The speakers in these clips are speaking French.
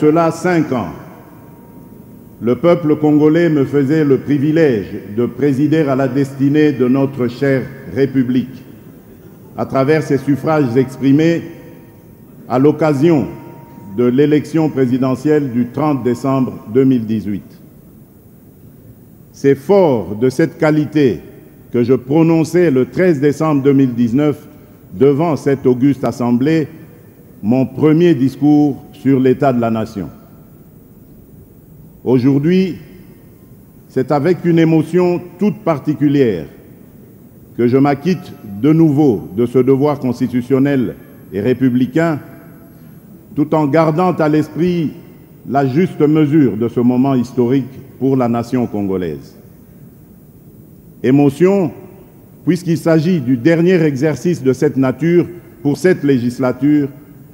Cela cinq ans, le peuple congolais me faisait le privilège de présider à la destinée de notre chère République à travers ses suffrages exprimés à l'occasion de l'élection présidentielle du 30 décembre 2018. C'est fort de cette qualité que je prononçais le 13 décembre 2019 devant cette auguste assemblée mon premier discours sur l'état de la nation. Aujourd'hui, c'est avec une émotion toute particulière que je m'acquitte de nouveau de ce devoir constitutionnel et républicain, tout en gardant à l'esprit la juste mesure de ce moment historique pour la nation congolaise. Émotion, puisqu'il s'agit du dernier exercice de cette nature pour cette législature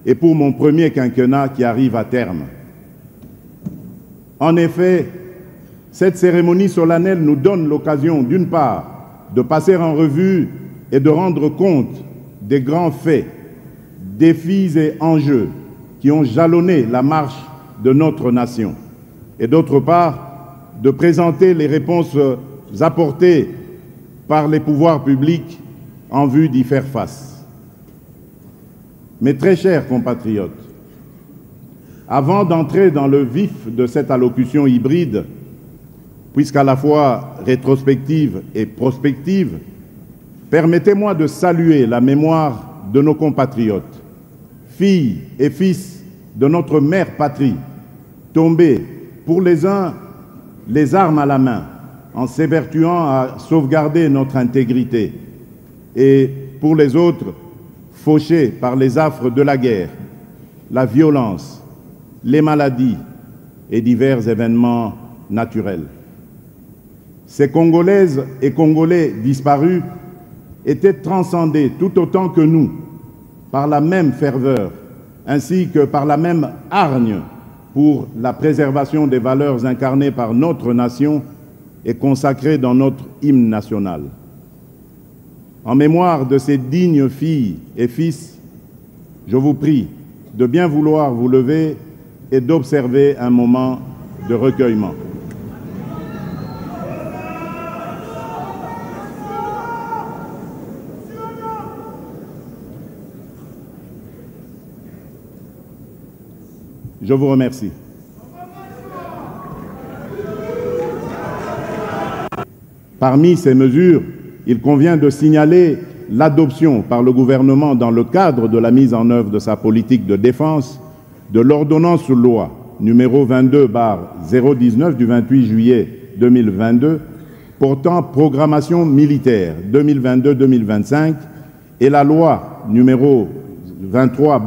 et pour mon premier quinquennat qui arrive à terme. En effet, cette cérémonie solennelle nous donne l'occasion, d'une part, de passer en revue et de rendre compte des grands faits, défis et enjeux qui ont jalonné la marche de notre nation, et d'autre part, de présenter les réponses apportées par les pouvoirs publics en vue d'y faire face. Mes très chers compatriotes, avant d'entrer dans le vif de cette allocution hybride, puisqu'à la fois rétrospective et prospective, permettez-moi de saluer la mémoire de nos compatriotes, filles et fils de notre mère patrie, tombés pour les uns les armes à la main, en s'évertuant à sauvegarder notre intégrité, et pour les autres, fauchés par les affres de la guerre, la violence, les maladies et divers événements naturels. Ces Congolaises et Congolais disparus étaient transcendés tout autant que nous par la même ferveur ainsi que par la même hargne pour la préservation des valeurs incarnées par notre nation et consacrées dans notre hymne national. En mémoire de ces dignes filles et fils, je vous prie de bien vouloir vous lever et d'observer un moment de recueillement. Je vous remercie. Parmi ces mesures, il convient de signaler l'adoption par le gouvernement dans le cadre de la mise en œuvre de sa politique de défense de l'ordonnance loi numéro 22 019 du 28 juillet 2022 portant programmation militaire 2022-2025 et la loi numéro 23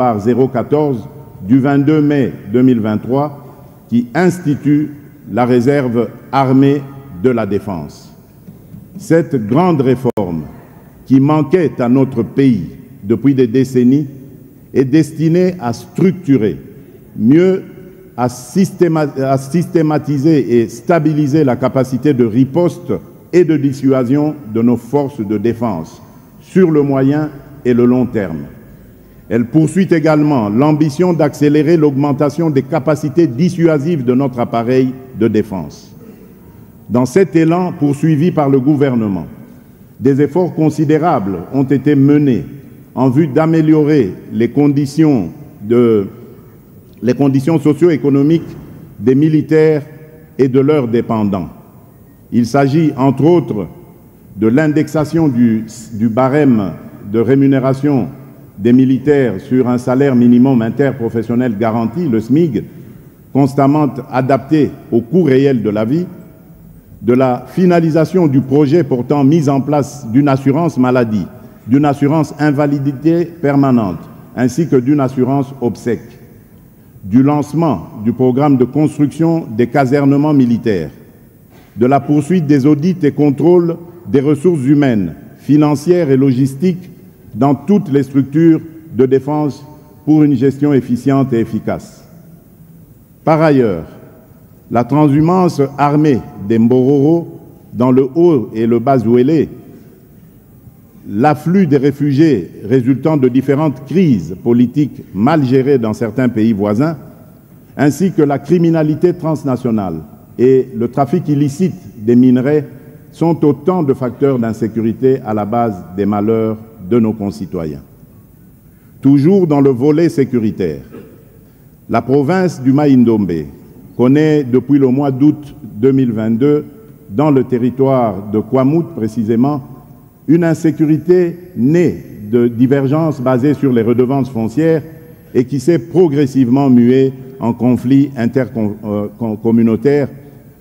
014 du 22 mai 2023 qui institue la réserve armée de la défense. Cette grande réforme qui manquait à notre pays depuis des décennies est destinée à structurer, mieux à, systématiser et stabiliser la capacité de riposte et de dissuasion de nos forces de défense sur le moyen et le long terme. Elle poursuit également l'ambition d'accélérer l'augmentation des capacités dissuasives de notre appareil de défense. Dans cet élan poursuivi par le gouvernement, des efforts considérables ont été menés en vue d'améliorer les conditions, socio-économiques des militaires et de leurs dépendants. Il s'agit, entre autres, de l'indexation du, du, barème de rémunération des militaires sur un salaire minimum interprofessionnel garanti, le SMIG, constamment adapté au coût réel de la vie, de la finalisation du projet portant mise en place d'une assurance maladie, d'une assurance invalidité permanente, ainsi que d'une assurance obsèque, du lancement du programme de construction des casernements militaires, de la poursuite des audits et contrôles des ressources humaines, financières et logistiques dans toutes les structures de défense pour une gestion efficiente et efficace. Par ailleurs, la transhumance armée des Mbororo dans le Haut et le Bas Zouélé, l'afflux des réfugiés résultant de différentes crises politiques mal gérées dans certains pays voisins, ainsi que la criminalité transnationale et le trafic illicite des minerais sont autant de facteurs d'insécurité à la base des malheurs de nos concitoyens. Toujours dans le volet sécuritaire, la province du Maïndombe connaît depuis le mois d'août 2022, dans le territoire de Kwamut précisément, une insécurité née de divergences basées sur les redevances foncières et qui s'est progressivement muée en conflit intercommunautaire,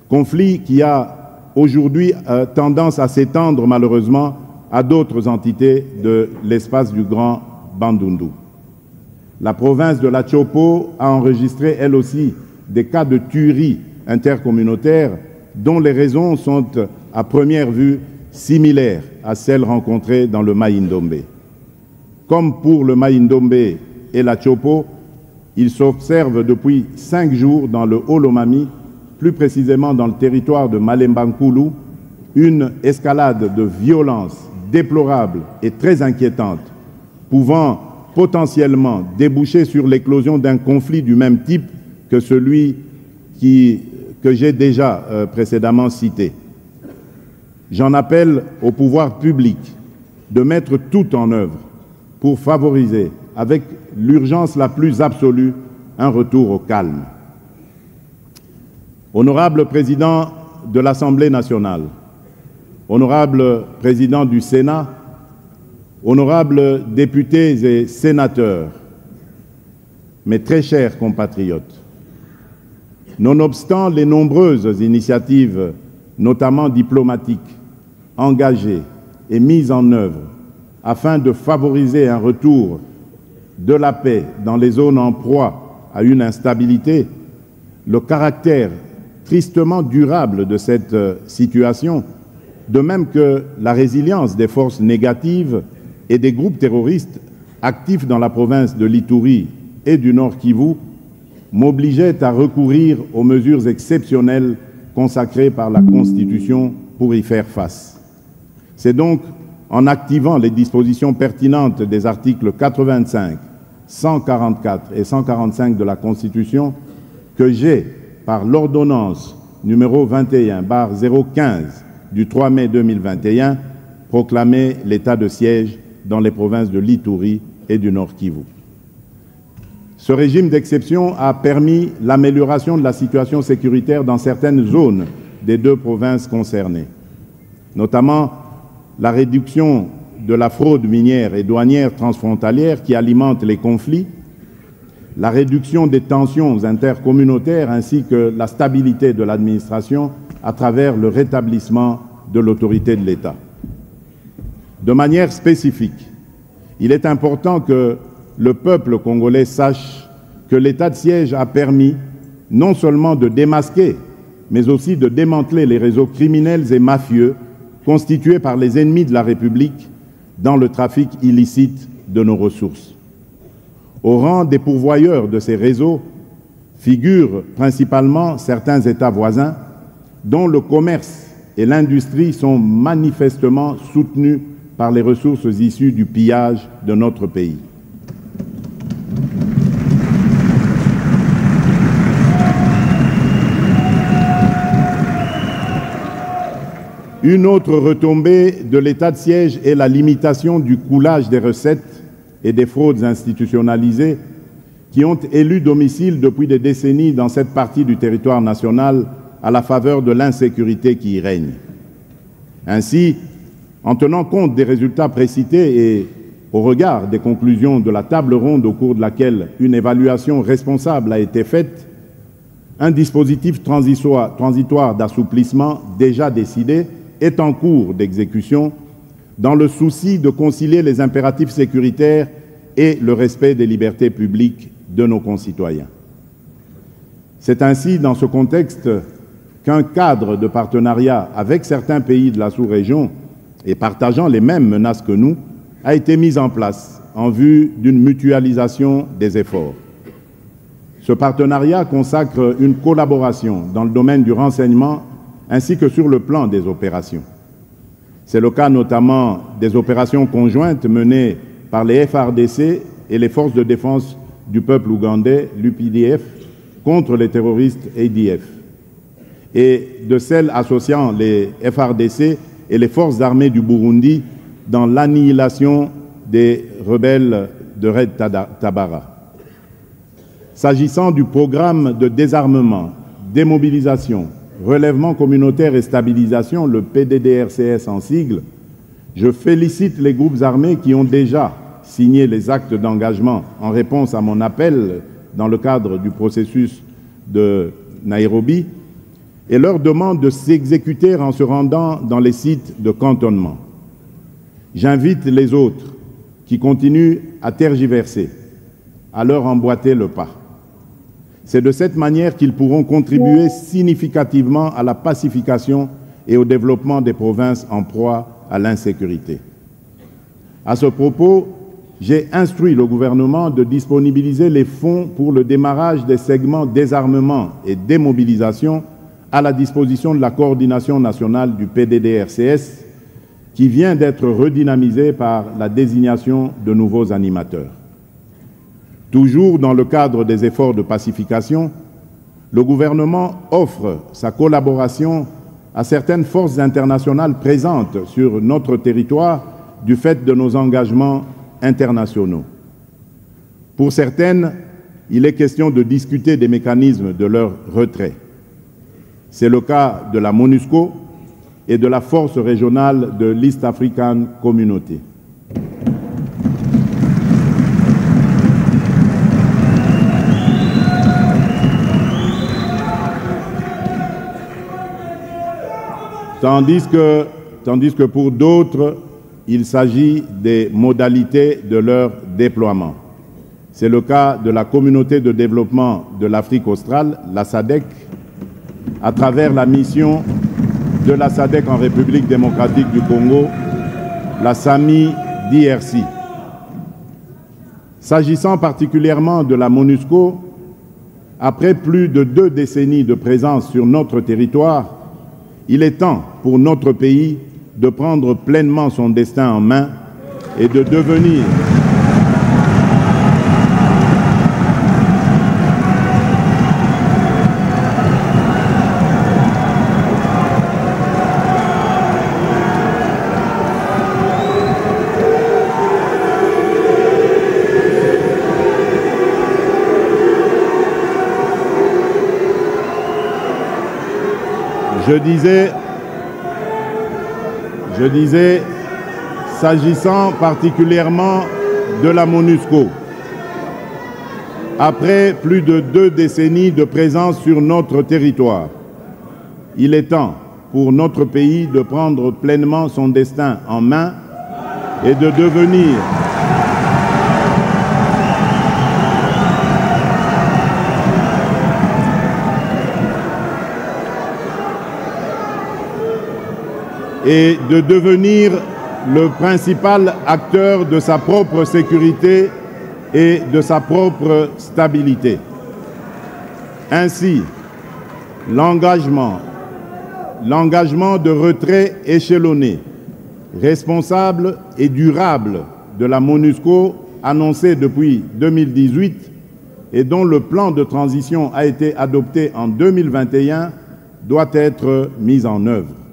conflit qui a aujourd'hui euh, tendance à s'étendre malheureusement à d'autres entités de l'espace du Grand Bandundu. La province de la Chopo a enregistré elle aussi des cas de tuerie intercommunautaire dont les raisons sont à première vue similaires à celles rencontrées dans le Maïndombe. Comme pour le Maïndombe et la Chopo, il s'observe depuis cinq jours dans le Holomami, plus précisément dans le territoire de Malembankulu, une escalade de violence déplorable et très inquiétante, pouvant potentiellement déboucher sur l'éclosion d'un conflit du même type que celui que j'ai déjà euh, précédemment cité. J'en appelle au pouvoir public de mettre tout en œuvre pour favoriser, avec l'urgence la plus absolue, un retour au calme. Honorable président de l'Assemblée nationale, honorable président du Sénat, honorables députés et sénateurs, mes très chers compatriotes, Nonobstant les nombreuses initiatives, notamment diplomatiques, engagées et mises en œuvre afin de favoriser un retour de la paix dans les zones en proie à une instabilité, le caractère tristement durable de cette situation, de même que la résilience des forces négatives et des groupes terroristes actifs dans la province de l'Itourie et du Nord Kivu, m'obligeait à recourir aux mesures exceptionnelles consacrées par la Constitution pour y faire face. C'est donc en activant les dispositions pertinentes des articles 85, 144 et 145 de la Constitution que j'ai, par l'ordonnance numéro 21 015 du 3 mai 2021, proclamé l'état de siège dans les provinces de l'Itourie et du Nord Kivu. Ce régime d'exception a permis l'amélioration de la situation sécuritaire dans certaines zones des deux provinces concernées, notamment la réduction de la fraude minière et douanière transfrontalière qui alimente les conflits, la réduction des tensions intercommunautaires ainsi que la stabilité de l'administration à travers le rétablissement de l'autorité de l'État. De manière spécifique, il est important que le peuple congolais sache que l'état de siège a permis non seulement de démasquer, mais aussi de démanteler les réseaux criminels et mafieux constitués par les ennemis de la République dans le trafic illicite de nos ressources. Au rang des pourvoyeurs de ces réseaux figurent principalement certains États voisins dont le commerce et l'industrie sont manifestement soutenus par les ressources issues du pillage de notre pays. Une autre retombée de l'état de siège est la limitation du coulage des recettes et des fraudes institutionnalisées qui ont élu domicile depuis des décennies dans cette partie du territoire national à la faveur de l'insécurité qui y règne. Ainsi, en tenant compte des résultats précités et au regard des conclusions de la table ronde au cours de laquelle une évaluation responsable a été faite, un dispositif transitoire d'assouplissement déjà décidé est en cours d'exécution dans le souci de concilier les impératifs sécuritaires et le respect des libertés publiques de nos concitoyens. C'est ainsi dans ce contexte qu'un cadre de partenariat avec certains pays de la sous-région et partageant les mêmes menaces que nous a été mis en place en vue d'une mutualisation des efforts. Ce partenariat consacre une collaboration dans le domaine du renseignement ainsi que sur le plan des opérations. C'est le cas notamment des opérations conjointes menées par les FRDC et les forces de défense du peuple ougandais, l'UPDF, contre les terroristes ADF et de celle associant les FRDC et les forces armées du Burundi dans l'annihilation des rebelles de Red Tabara. S'agissant du programme de désarmement, démobilisation, relèvement communautaire et stabilisation, le PDDRCS en sigle, je félicite les groupes armés qui ont déjà signé les actes d'engagement en réponse à mon appel dans le cadre du processus de Nairobi et leur demande de s'exécuter en se rendant dans les sites de cantonnement. J'invite les autres qui continuent à tergiverser à leur emboîter le pas. C'est de cette manière qu'ils pourront contribuer significativement à la pacification et au développement des provinces en proie à l'insécurité. À ce propos, j'ai instruit le gouvernement de disponibiliser les fonds pour le démarrage des segments désarmement et démobilisation à la disposition de la coordination nationale du PDDRCS qui vient d'être redynamisé par la désignation de nouveaux animateurs. Toujours dans le cadre des efforts de pacification, le gouvernement offre sa collaboration à certaines forces internationales présentes sur notre territoire du fait de nos engagements internationaux. Pour certaines, il est question de discuter des mécanismes de leur retrait. C'est le cas de la MONUSCO et de la force régionale de l'East African Community. Tandis que, pour d'autres, il s'agit des modalités de leur déploiement. C'est le cas de la communauté de développement de l'Afrique australe, la SADEC, à travers la mission de la SADEC en République démocratique du Congo, la SAMI DRC. S'agissant particulièrement de la MONUSCO, après plus de deux décennies de présence sur notre territoire, il est temps pour notre pays de prendre pleinement son destin en main et de devenir Je disais, s'agissant particulièrement de la MONUSCO, après plus de deux décennies de présence sur notre territoire, il est temps pour notre pays de prendre pleinement son destin en main et de devenir et de devenir le principal acteur de sa propre sécurité et de sa propre stabilité. Ainsi, l'engagement, de retrait échelonné, responsable et durable de la MONUSCO annoncé depuis 2018 et dont le plan de transition a été adopté en 2021 doit être mis en œuvre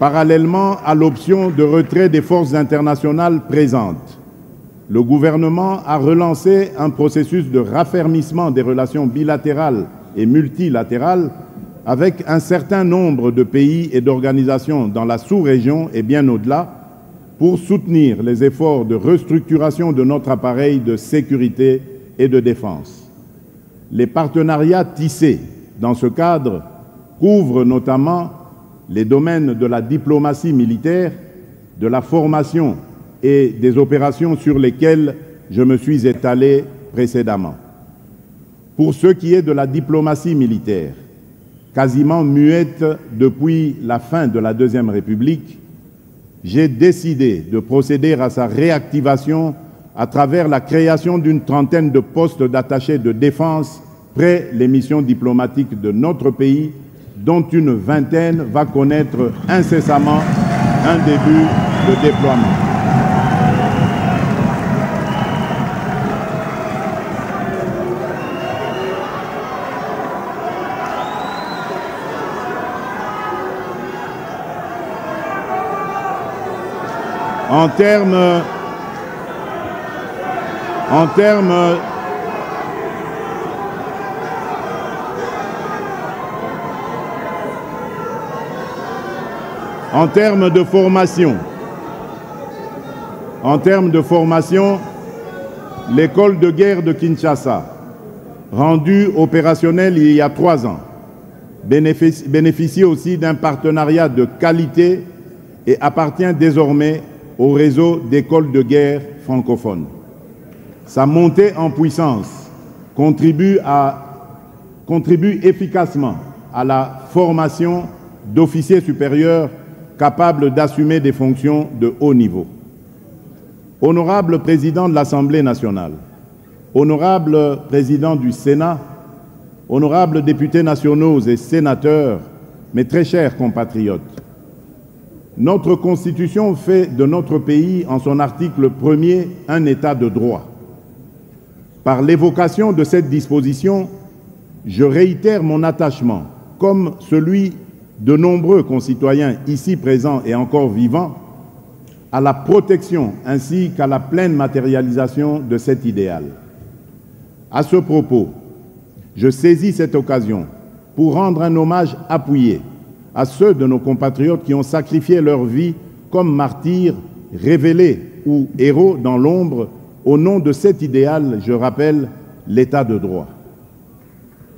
parallèlement à l'option de retrait des forces internationales présentes. Le gouvernement a relancé un processus de raffermissement des relations bilatérales et multilatérales avec un certain nombre de pays et d'organisations dans la sous-région et bien au-delà pour soutenir les efforts de restructuration de notre appareil de sécurité et de défense. Les partenariats tissés dans ce cadre couvrent notamment les domaines de la diplomatie militaire, de la formation et des opérations sur lesquelles je me suis étalé précédemment. Pour ce qui est de la diplomatie militaire, quasiment muette depuis la fin de la Deuxième République, j'ai décidé de procéder à sa réactivation à travers la création d'une trentaine de postes d'attachés de défense près les missions diplomatiques de notre pays dont une vingtaine va connaître incessamment un début de déploiement. En termes en termes en termes de formation. En termes de formation, l'école de guerre de Kinshasa, rendue opérationnelle il y a trois ans, bénéficie aussi d'un partenariat de qualité et appartient désormais au réseau d'écoles de guerre francophones. Sa montée en puissance contribue, contribue efficacement à la formation d'officiers supérieurs capables d'assumer des fonctions de haut niveau. Honorable président de l'Assemblée nationale, honorable président du Sénat, honorables députés nationaux et sénateurs, mes très chers compatriotes, notre Constitution fait de notre pays, en son article premier, un État de droit. Par l'évocation de cette disposition, je réitère mon attachement, comme celui de nombreux concitoyens ici présents et encore vivants à la protection ainsi qu'à la pleine matérialisation de cet idéal. À ce propos, je saisis cette occasion pour rendre un hommage appuyé à ceux de nos compatriotes qui ont sacrifié leur vie comme martyrs, révélés ou héros dans l'ombre au nom de cet idéal, je rappelle, l'état de droit.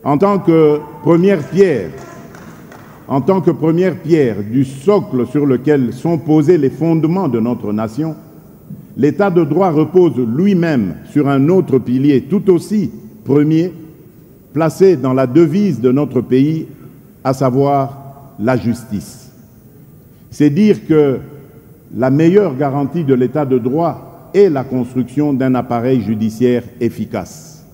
En tant que première pierre en tant que première pierre du socle sur lequel sont posés les fondements de notre nation, l'État de droit repose lui-même sur un autre pilier tout aussi premier, placé dans la devise de notre pays, à savoir la justice. C'est dire que la meilleure garantie de l'État de droit est la construction d'un appareil judiciaire efficace,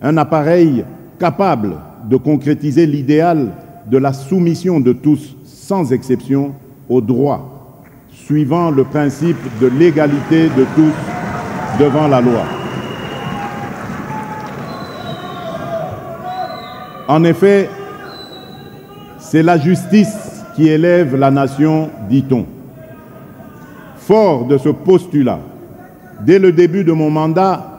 un appareil capable de concrétiser l'idéal de la soumission de tous, sans exception, au droit, suivant le principe de l'égalité de tous devant la loi. En effet, c'est la justice qui élève la nation, dit-on. Fort de ce postulat, dès le début de mon mandat,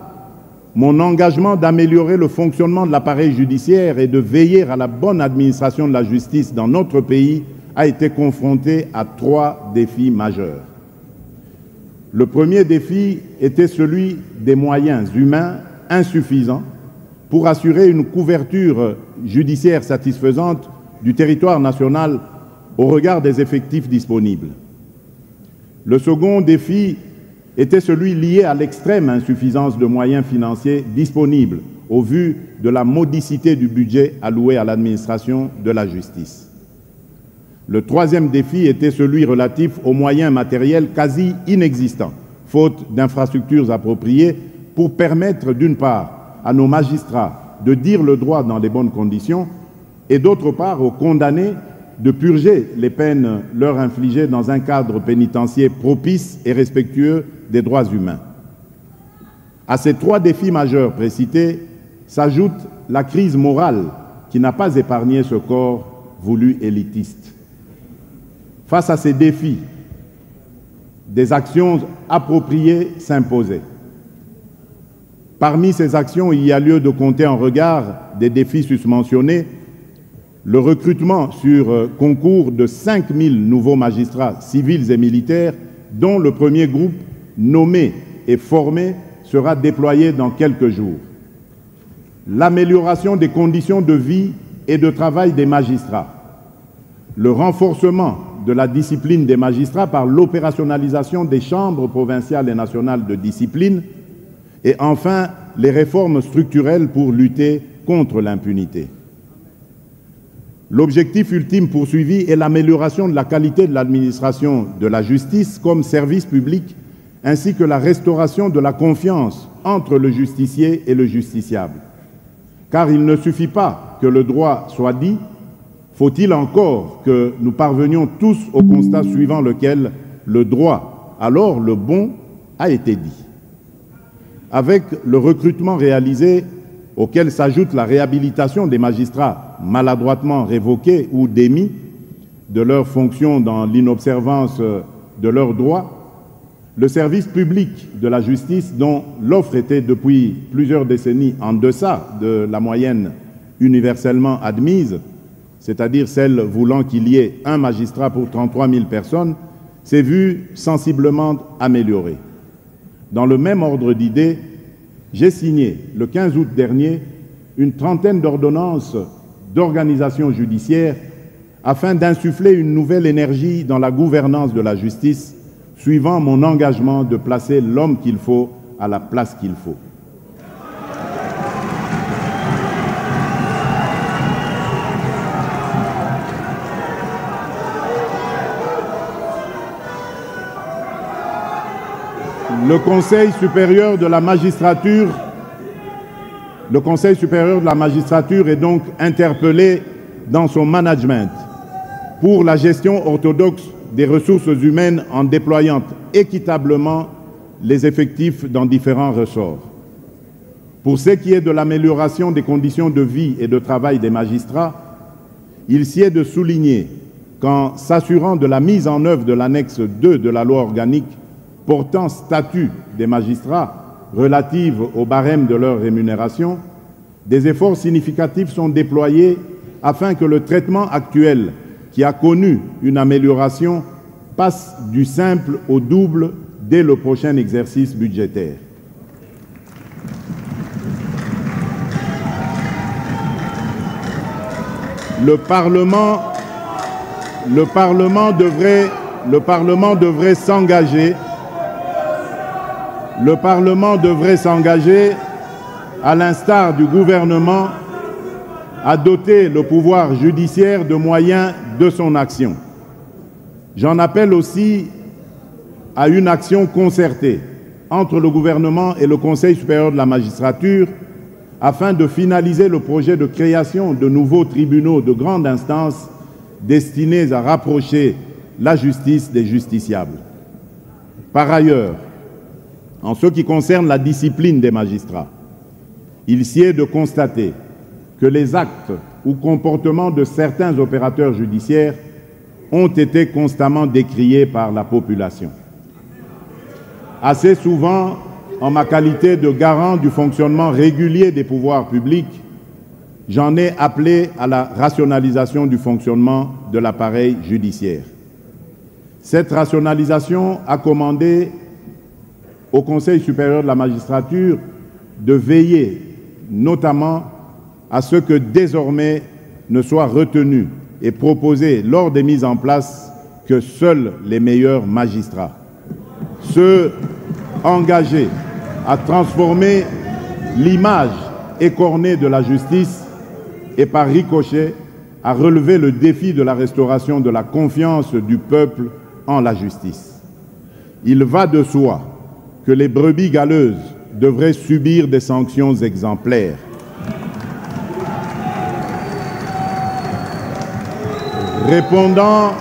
mon engagement d'améliorer le fonctionnement de l'appareil judiciaire et de veiller à la bonne administration de la justice dans notre pays a été confronté à trois défis majeurs. Le premier défi était celui des moyens humains insuffisants pour assurer une couverture judiciaire satisfaisante du territoire national au regard des effectifs disponibles. Le second défi était celui lié à l'extrême insuffisance de moyens financiers disponibles au vu de la modicité du budget alloué à l'administration de la justice. Le troisième défi était celui relatif aux moyens matériels quasi inexistants, faute d'infrastructures appropriées pour permettre d'une part à nos magistrats de dire le droit dans les bonnes conditions et d'autre part aux condamnés de purger les peines leur infligées dans un cadre pénitentiaire propice et respectueux des droits humains. À ces trois défis majeurs précités s'ajoute la crise morale qui n'a pas épargné ce corps voulu élitiste. Face à ces défis, des actions appropriées s'imposaient. Parmi ces actions, il y a lieu de compter en regard des défis susmentionnés le recrutement sur euh, concours de 5000 nouveaux magistrats civils et militaires, dont le premier groupe nommé et formé sera déployé dans quelques jours. L'amélioration des conditions de vie et de travail des magistrats. Le renforcement de la discipline des magistrats par l'opérationnalisation des chambres provinciales et nationales de discipline. Et enfin, les réformes structurelles pour lutter contre l'impunité. L'objectif ultime poursuivi est l'amélioration de la qualité de l'administration de la justice comme service public, ainsi que la restauration de la confiance entre le justicier et le justiciable. Car il ne suffit pas que le droit soit dit, faut-il encore que nous parvenions tous au constat suivant lequel le droit, alors le bon, a été dit. Avec le recrutement réalisé auquel s'ajoute la réhabilitation des magistrats maladroitement révoqués ou démis de leurs fonctions dans l'inobservance de leurs droits, Le service public de la justice, dont l'offre était depuis plusieurs décennies en deçà de la moyenne universellement admise, c'est-à-dire celle voulant qu'il y ait un magistrat pour 33 000 personnes, s'est vu sensiblement amélioré. Dans le même ordre d'idées, j'ai signé le 15 août dernier une trentaine d'ordonnances d'organisation judiciaire afin d'insuffler une nouvelle énergie dans la gouvernance de la justice, suivant mon engagement de placer l'homme qu'il faut à la place qu'il faut. Le Conseil supérieur de la magistrature le Conseil supérieur de la magistrature est donc interpellé dans son management pour la gestion orthodoxe des ressources humaines en déployant équitablement les effectifs dans différents ressorts. Pour ce qui est de l'amélioration des conditions de vie et de travail des magistrats, il s'y est de souligner qu'en s'assurant de la mise en œuvre de l'annexe 2 de la loi organique portant statut des magistrats relative au barème de leur rémunération, des efforts significatifs sont déployés afin que le traitement actuel, qui a connu une amélioration, passe du simple au double dès le prochain exercice budgétaire. Le Parlement, le Parlement devrait, le Parlement devrait s'engager le Parlement devrait s'engager, à l'instar du gouvernement, à doter le pouvoir judiciaire de moyens de son action. J'en appelle aussi à une action concertée entre le gouvernement et le Conseil supérieur de la magistrature afin de finaliser le projet de création de nouveaux tribunaux de grande instance destinés à rapprocher la justice des justiciables. Par ailleurs, en ce qui concerne la discipline des magistrats, il s'y de constater que les actes ou comportements de certains opérateurs judiciaires ont été constamment décriés par la population. Assez souvent, en ma qualité de garant du fonctionnement régulier des pouvoirs publics, j'en ai appelé à la rationalisation du fonctionnement de l'appareil judiciaire. Cette rationalisation a commandé au Conseil supérieur de la magistrature de veiller notamment à ce que désormais ne soit retenu et proposé lors des mises en place que seuls les meilleurs magistrats. Ceux engagés à transformer l'image écornée de la justice et par ricochet à relever le défi de la restauration de la confiance du peuple en la justice. Il va de soi que les brebis galeuses devraient subir des sanctions exemplaires. Répondant,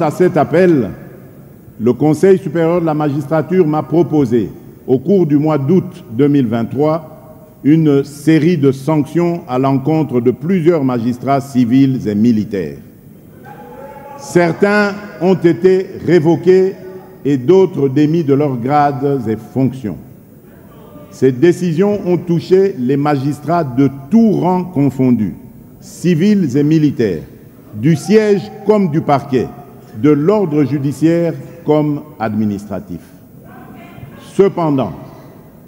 à cet appel, le Conseil supérieur de la magistrature m'a proposé, au cours du mois d'août 2023, une série de sanctions à l'encontre de plusieurs magistrats civils et militaires. Certains ont été révoqués et d'autres démis de leurs grades et fonctions. Ces décisions ont touché les magistrats de tous rangs confondus, civils et militaires, du siège comme du parquet, de l'ordre judiciaire comme administratif. Cependant,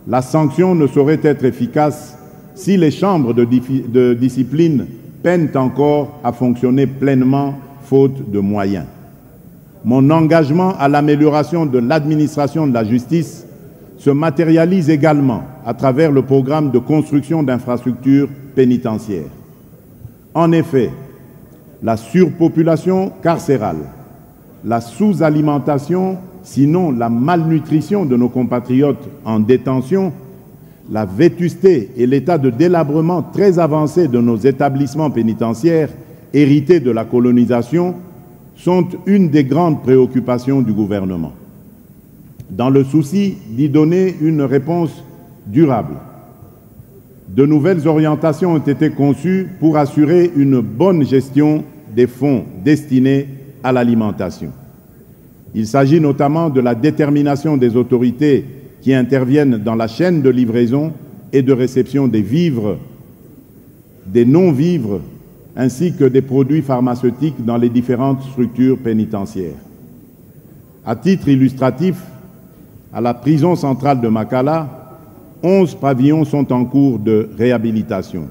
la sanction ne saurait être efficace si les chambres de, discipline peinent encore à fonctionner pleinement faute de moyens mon engagement à l'amélioration de l'administration de la justice se matérialise également à travers le programme de construction d'infrastructures pénitentiaires. En effet, la surpopulation carcérale, la sous-alimentation, sinon la malnutrition de nos compatriotes en détention, la vétusté et l'état de délabrement très avancé de nos établissements pénitentiaires hérités de la colonisation sont une des grandes préoccupations du gouvernement. Dans le souci d'y donner une réponse durable, de nouvelles orientations ont été conçues pour assurer une bonne gestion des fonds destinés à l'alimentation. Il s'agit notamment de la détermination des autorités qui interviennent dans la chaîne de livraison et de réception des vivres, des non-vivres, ainsi que des produits pharmaceutiques dans les différentes structures pénitentiaires. À titre illustratif, à la prison centrale de Makala, 11 pavillons sont en cours de réhabilitation.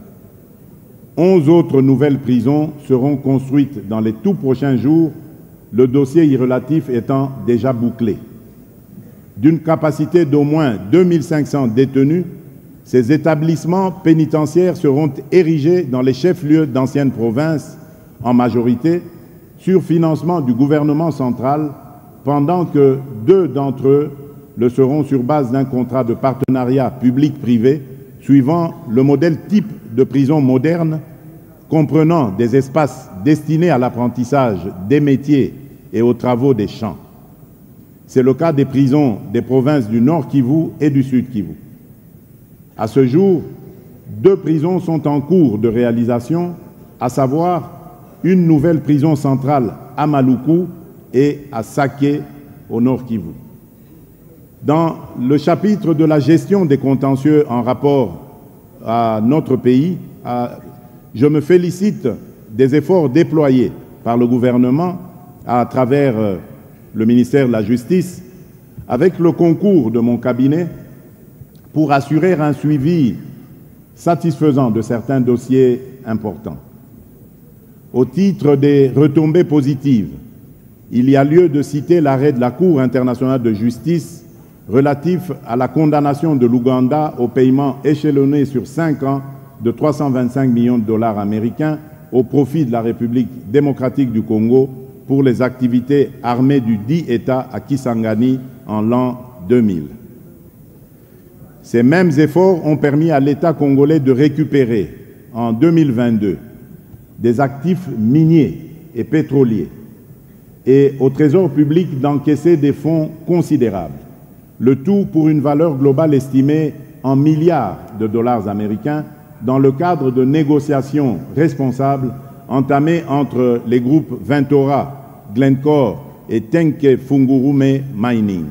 11 autres nouvelles prisons seront construites dans les tout prochains jours, le dossier y relatif étant déjà bouclé. D'une capacité d'au moins 2500 détenus, ces établissements pénitentiaires seront érigés dans les chefs-lieux d'anciennes provinces, en majorité, sur financement du gouvernement central, pendant que deux d'entre eux le seront sur base d'un contrat de partenariat public-privé suivant le modèle type de prison moderne comprenant des espaces destinés à l'apprentissage des métiers et aux travaux des champs. C'est le cas des prisons des provinces du Nord Kivu et du Sud Kivu. À ce jour, deux prisons sont en cours de réalisation, à savoir une nouvelle prison centrale à Maluku et à Sake au Nord Kivu. Dans le chapitre de la gestion des contentieux en rapport à notre pays, je me félicite des efforts déployés par le gouvernement à travers euh, le ministère de la Justice, avec le concours de mon cabinet, pour assurer un suivi satisfaisant de certains dossiers importants. Au titre des retombées positives, il y a lieu de citer l'arrêt de la Cour internationale de justice relatif à la condamnation de l'Ouganda au paiement échelonné sur cinq ans de 325 millions de dollars américains au profit de la République démocratique du Congo pour les activités armées du dit État à Kisangani en l'an 2000. Ces mêmes efforts ont permis à l'État congolais de récupérer en 2022 des actifs miniers et pétroliers et au Trésor public d'encaisser des fonds considérables le tout pour une valeur globale estimée en milliards de dollars américains dans le cadre de négociations responsables entamées entre les groupes Ventura, Glencore et Tenke Fungurume Mining.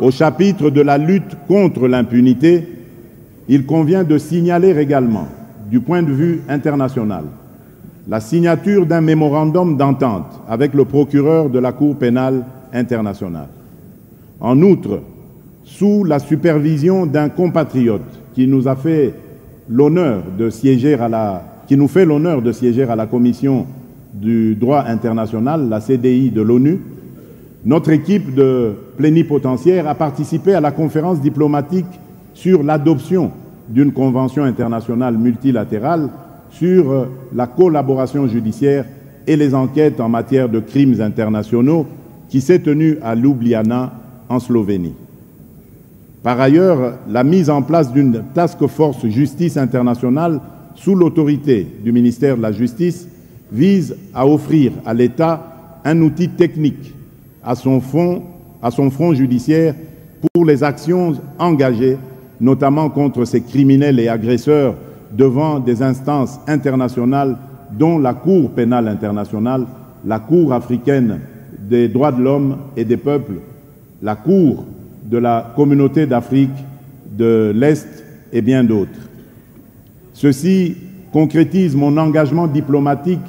Au chapitre de la lutte contre l'impunité, il convient de signaler également, du point de vue international, la signature d'un mémorandum d'entente avec le procureur de la Cour pénale internationale. En outre, sous la supervision d'un compatriote qui nous a fait l'honneur de siéger à la, fait l'honneur de siéger à la Commission du droit international, la CDI de l'ONU, notre équipe de plénipotentiaires a participé à la conférence diplomatique sur l'adoption d'une convention internationale multilatérale sur la collaboration judiciaire et les enquêtes en matière de crimes internationaux qui s'est tenue à Ljubljana en Slovénie. Par ailleurs, la mise en place d'une task force justice internationale sous l'autorité du ministère de la Justice vise à offrir à l'État un outil technique à son, front, judiciaire pour les actions engagées, notamment contre ces criminels et agresseurs devant des instances internationales dont la Cour pénale internationale, la Cour africaine des droits de l'homme et des peuples la Cour de la communauté d'Afrique de l'Est et bien d'autres. Ceci concrétise mon engagement diplomatique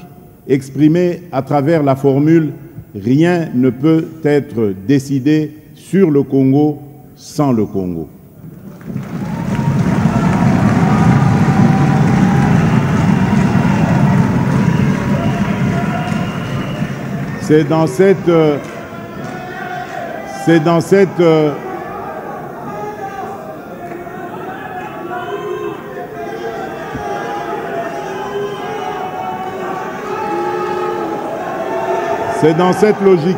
exprimé à travers la formule Rien ne peut être décidé sur le Congo sans le Congo. C'est dans cette euh, c'est dans cette... c'est dans cette logique.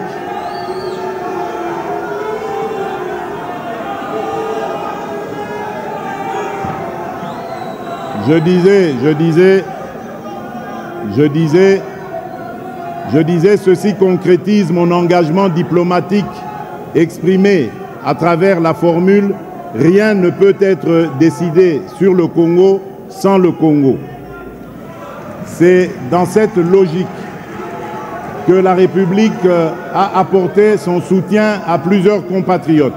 Je disais, je disais, je disais, je disais, ceci concrétise mon engagement diplomatique exprimé à travers la formule Rien ne peut être décidé sur le Congo sans le Congo. C'est dans cette logique que la République euh, a apporté son soutien à plusieurs compatriotes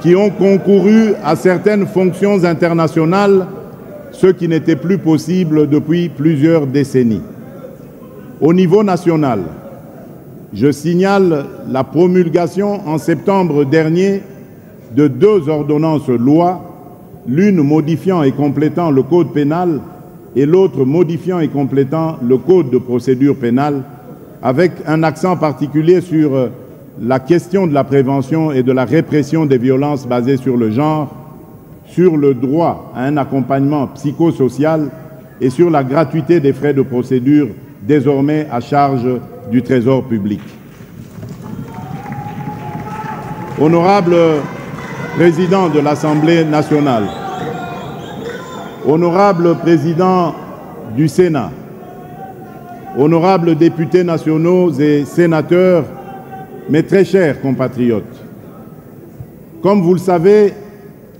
qui ont concouru à certaines fonctions internationales, ce qui n'était plus possible depuis plusieurs décennies. Au niveau national, je signale la promulgation en septembre dernier de deux ordonnances loi, l'une modifiant et complétant le code pénal et l'autre modifiant et complétant le code de procédure pénale, avec un accent particulier sur euh, la question de la prévention et de la répression des violences basées sur le genre, sur le droit à un accompagnement psychosocial et sur la gratuité des frais de procédure désormais à charge du Trésor public. Honorable Président de l'Assemblée nationale, Honorable Président du Sénat, Honorables députés nationaux et sénateurs, mes très chers compatriotes, comme vous le savez,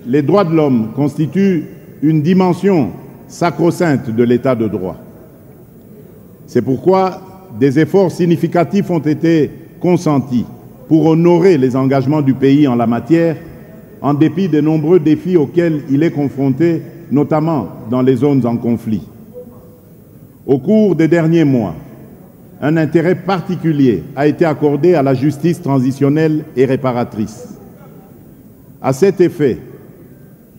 les droits de l'homme constituent une dimension sacro-sainte de l'état de droit. C'est pourquoi des efforts significatifs ont été consentis pour honorer les engagements du pays en la matière, en dépit des nombreux défis auxquels il est confronté, notamment dans les zones en conflit. Au cours des derniers mois, un intérêt particulier a été accordé à la justice transitionnelle et réparatrice. À cet effet,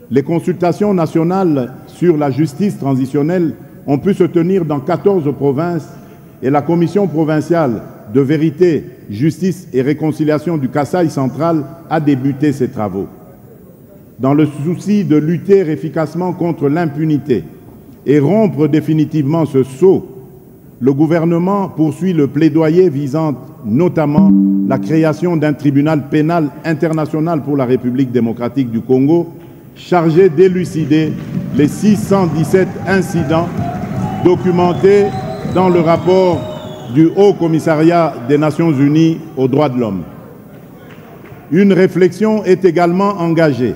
les consultations nationales sur la justice transitionnelle ont pu se tenir dans 14 provinces et la commission provinciale de vérité, justice et réconciliation du Kassai central a débuté ses travaux. Dans le souci de lutter efficacement contre l'impunité et rompre définitivement ce saut, le gouvernement poursuit le plaidoyer visant notamment la création d'un tribunal pénal international pour la République démocratique du Congo chargé d'élucider les 617 incidents documentés dans le rapport du Haut Commissariat des Nations Unies aux droits de l'homme. Une réflexion est également engagée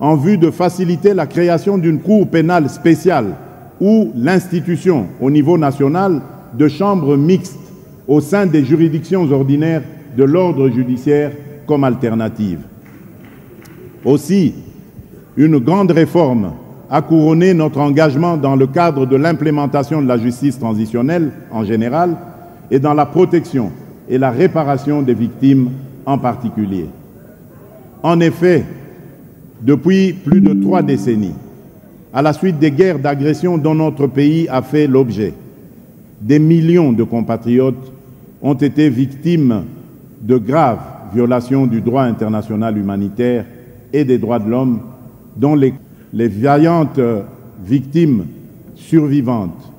en vue de faciliter la création d'une cour pénale spéciale ou l'institution au niveau national de chambres mixtes au sein des juridictions ordinaires de l'ordre judiciaire comme alternative. Aussi, une grande réforme a couronné notre engagement dans le cadre de l'implémentation de la justice transitionnelle en général et dans la protection et la réparation des victimes en particulier. En effet, depuis plus de trois décennies, à la suite des guerres d'agression dont notre pays a fait l'objet, des millions de compatriotes ont été victimes de graves violations du droit international humanitaire et des droits de l'homme dont les vaillantes victimes survivantes,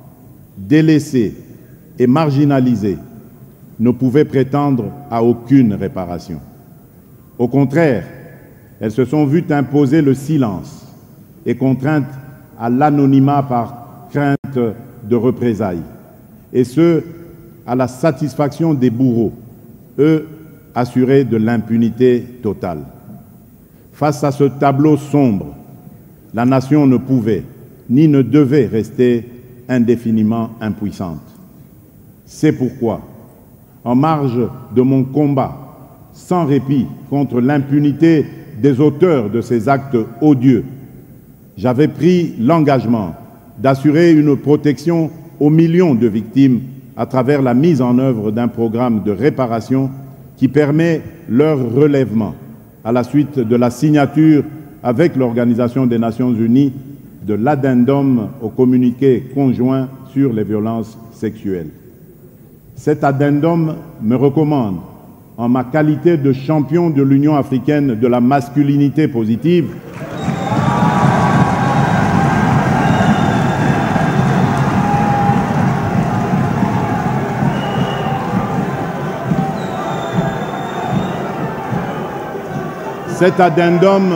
délaissées et marginalisées ne pouvaient prétendre à aucune réparation. Au contraire, elles se sont vues imposer le silence et contraintes à l'anonymat par crainte de représailles, et ce, à la satisfaction des bourreaux, eux assurés de l'impunité totale. Face à ce tableau sombre, la nation ne pouvait ni ne devait rester indéfiniment impuissante. C'est pourquoi, en marge de mon combat sans répit contre l'impunité des auteurs de ces actes odieux, j'avais pris l'engagement d'assurer une protection aux millions de victimes à travers la mise en œuvre d'un programme de réparation qui permet leur relèvement à la suite de la signature avec l'Organisation des Nations Unies de l'addendum au communiqué conjoint sur les violences sexuelles. Cet addendum me recommande, en ma qualité de champion de l'Union africaine de la masculinité positive, cet addendum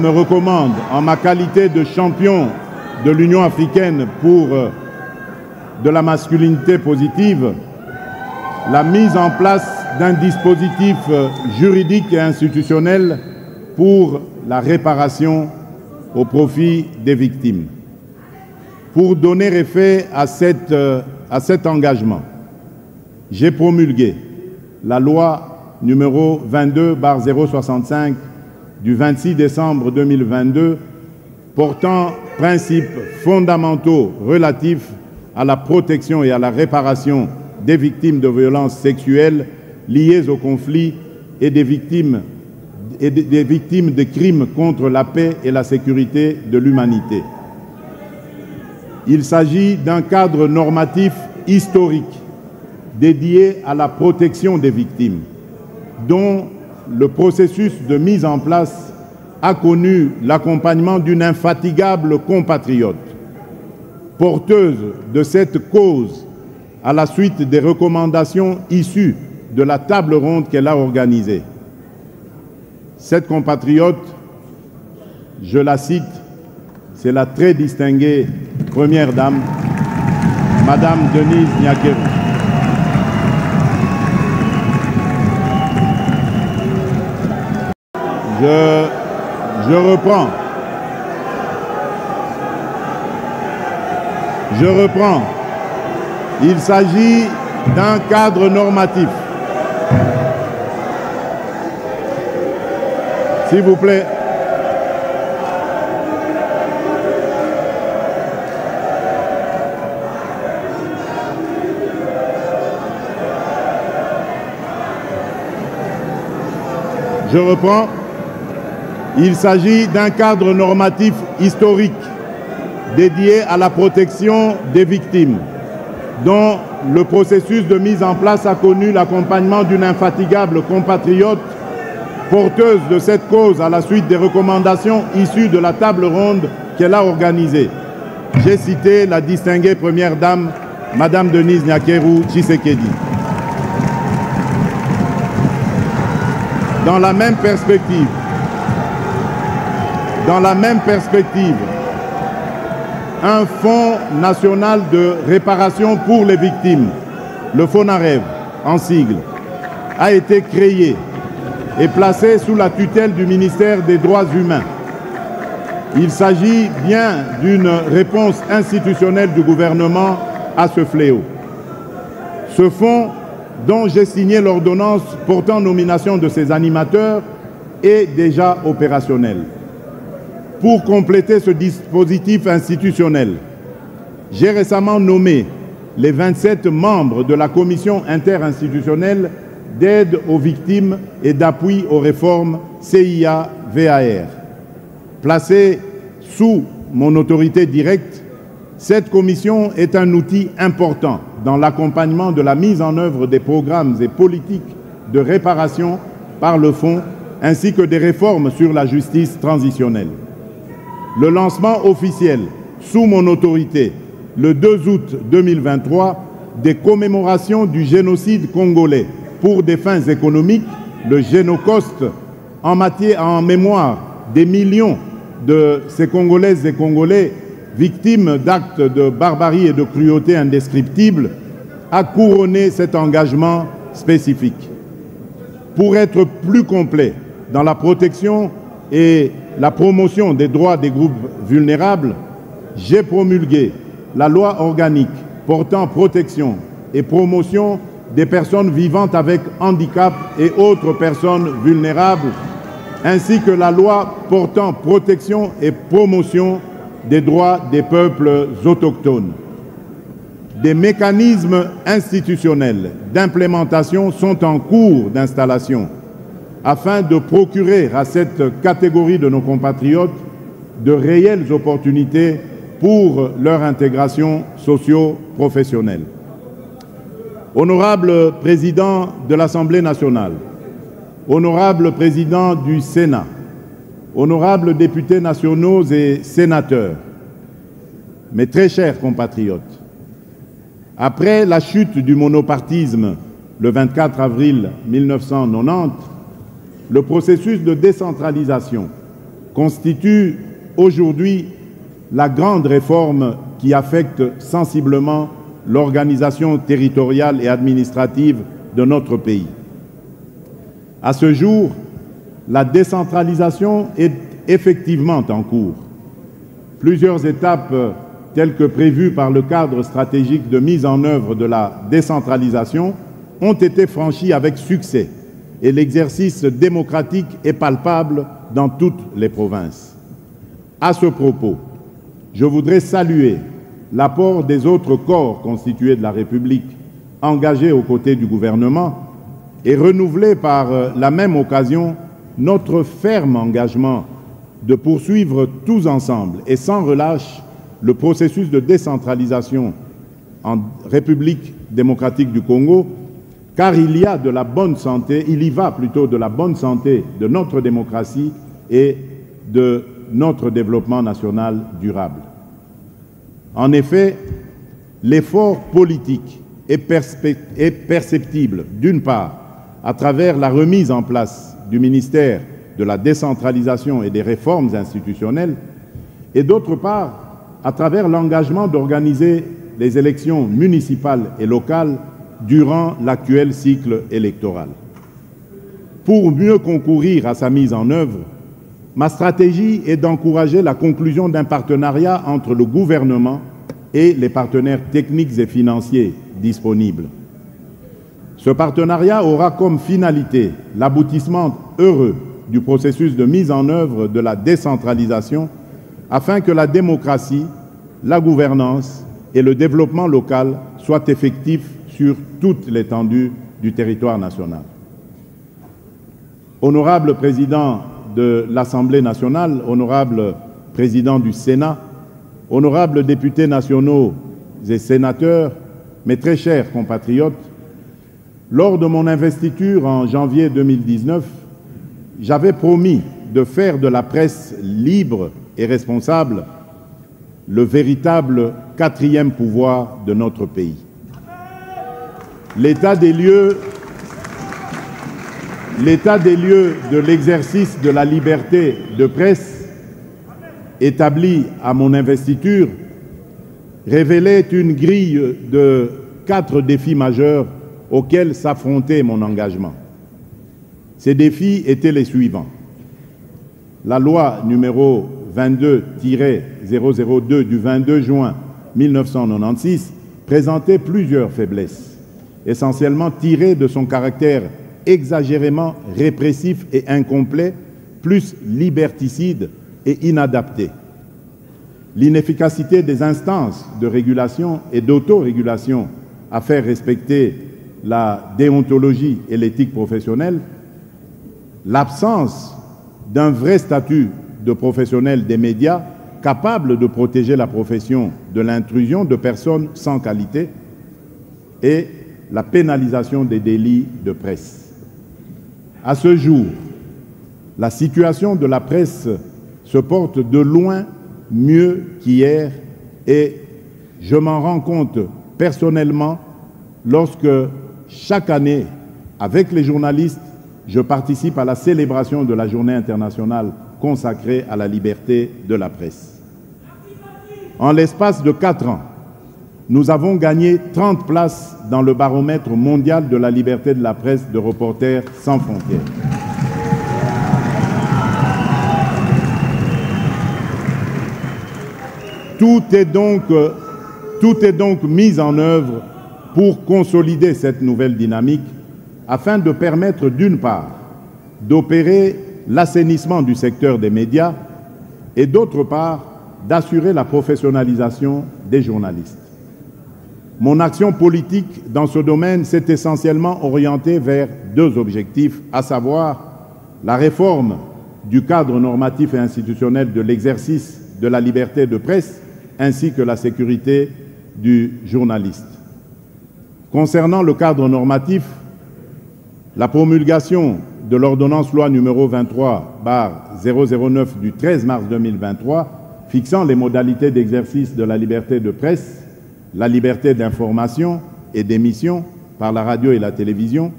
me recommande, en ma qualité de champion de l'Union africaine pour euh, de la masculinité positive, la mise en place d'un dispositif euh, juridique et institutionnel pour la réparation au profit des victimes. Pour donner effet à, euh, à cet engagement, j'ai promulgué la loi numéro 22-065 du 26 décembre 2022 portant principes fondamentaux relatifs à la protection et à la réparation des victimes de violences sexuelles liées au conflit et des victimes, de crimes contre la paix et la sécurité de l'humanité. Il s'agit d'un cadre normatif historique dédié à la protection des victimes, dont le processus de mise en place a connu l'accompagnement d'une infatigable compatriote, porteuse de cette cause à la suite des recommandations issues de la table ronde qu'elle a organisée. Cette compatriote, je la cite, c'est la très distinguée Première Dame, Madame Denise Niakeru. Je, je reprends. Je reprends. Il s'agit d'un cadre normatif. S'il vous plaît. Je reprends. Il s'agit d'un cadre normatif historique dédié à la protection des victimes, dont le processus de mise en place a connu l'accompagnement d'une infatigable compatriote porteuse de cette cause à la suite des recommandations issues de la table ronde qu'elle a organisée. J'ai cité la distinguée première dame, Madame Denise Nyakeru Tshisekedi. Dans la même perspective, dans la même perspective, un fonds national de réparation pour les victimes, le FONAREV en sigle, a été créé et placé sous la tutelle du ministère des Droits humains. Il s'agit bien d'une réponse institutionnelle du gouvernement à ce fléau. Ce fonds, dont j'ai signé l'ordonnance portant nomination de ses animateurs, est déjà opérationnel. Pour compléter ce dispositif institutionnel, j'ai récemment nommé les 27 membres de la commission interinstitutionnelle d'aide aux victimes et d'appui aux réformes CIA-VAR. Placée sous mon autorité directe, cette commission est un outil important dans l'accompagnement de la mise en œuvre des programmes et politiques de réparation par le Fonds ainsi que des réformes sur la justice transitionnelle le lancement officiel, sous mon autorité, le 2 août 2023, des commémorations du génocide congolais pour des fins économiques, le Génocoste, en, en mémoire des millions de ces Congolaises et Congolais victimes d'actes de barbarie et de cruauté indescriptibles, a couronné cet engagement spécifique. Pour être plus complet dans la protection et la promotion des droits des groupes vulnérables, j'ai promulgué la loi organique portant protection et promotion des personnes vivantes avec handicap et autres personnes vulnérables, ainsi que la loi portant protection et promotion des droits des peuples autochtones. Des mécanismes institutionnels d'implémentation sont en cours d'installation afin de procurer à cette catégorie de nos compatriotes de réelles opportunités pour leur intégration socio-professionnelle. Honorable Président de l'Assemblée nationale, Honorable Président du Sénat, Honorables députés nationaux et sénateurs, mes très chers compatriotes, après la chute du monopartisme le 24 avril 1990, le processus de décentralisation constitue aujourd'hui la grande réforme qui affecte sensiblement l'organisation territoriale et administrative de notre pays. À ce jour, la décentralisation est effectivement en cours. Plusieurs étapes tels que prévus par le cadre stratégique de mise en œuvre de la décentralisation, ont été franchis avec succès et l'exercice démocratique est palpable dans toutes les provinces. À ce propos, je voudrais saluer l'apport des autres corps constitués de la République engagés aux côtés du gouvernement et renouveler par euh, la même occasion notre ferme engagement de poursuivre tous ensemble et sans relâche le processus de décentralisation en République démocratique du Congo, car il y a de la bonne santé, il y va plutôt de la bonne santé de notre démocratie et de notre développement national durable. En effet, l'effort politique est, perceptible, d'une part, à travers la remise en place du ministère de la décentralisation et des réformes institutionnelles, et d'autre part, à travers l'engagement d'organiser les élections municipales et locales durant l'actuel cycle électoral. Pour mieux concourir à sa mise en œuvre, ma stratégie est d'encourager la conclusion d'un partenariat entre le gouvernement et les partenaires techniques et financiers disponibles. Ce partenariat aura comme finalité l'aboutissement heureux du processus de mise en œuvre de la décentralisation afin que la démocratie, la gouvernance et le développement local soient effectifs sur toute l'étendue du territoire national. Honorable président de l'Assemblée nationale, honorable président du Sénat, honorables députés nationaux et sénateurs, mes très chers compatriotes, lors de mon investiture en janvier 2019, j'avais promis de faire de la presse libre et responsable le véritable quatrième pouvoir de notre pays. L'état des lieux de l'exercice de la liberté de presse établi à mon investiture révélait une grille de quatre défis majeurs auxquels s'affrontait mon engagement. Ces défis étaient les suivants. La loi numéro 22-002 du 22 juin 1996 présentait plusieurs faiblesses, essentiellement tirées de son caractère exagérément répressif et incomplet, plus liberticide et inadapté. L'inefficacité des instances de régulation et d'autorégulation à faire respecter la déontologie et l'éthique professionnelle, l'absence d'un vrai statut de professionnel des médias capable de protéger la profession de l'intrusion de personnes sans qualité et la pénalisation des délits de presse. À ce jour, la situation de la presse se porte de loin mieux qu'hier et je m'en rends compte personnellement lorsque chaque année, avec les journalistes, je participe à la célébration de la journée internationale consacrée à la liberté de la presse. En l'espace de quatre ans, nous avons gagné 30 places dans le baromètre mondial de la liberté de la presse de Reporters sans frontières. Tout est donc, tout est donc mis en œuvre pour consolider cette nouvelle dynamique afin de permettre d'une part d'opérer l'assainissement du secteur des médias et d'autre part d'assurer la professionnalisation des journalistes. Mon action politique dans ce domaine s'est essentiellement orientée vers deux objectifs, à savoir la réforme du cadre normatif et institutionnel de l'exercice de la liberté de presse ainsi que la sécurité du journaliste. Concernant le cadre normatif, la promulgation de l'ordonnance loi numéro 23 009 du 13 mars 2023 fixant les modalités d'exercice de la liberté de presse, la liberté d'information et d'émission par la radio et la télévision,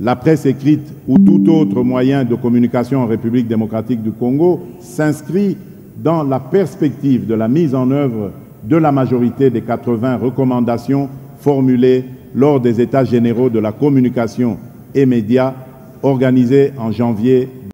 la presse écrite ou tout autre moyen de communication en République démocratique du Congo s'inscrit dans la perspective de la mise en œuvre de la majorité des 80 recommandations formulées lors des États généraux de la communication et médias organisés en janvier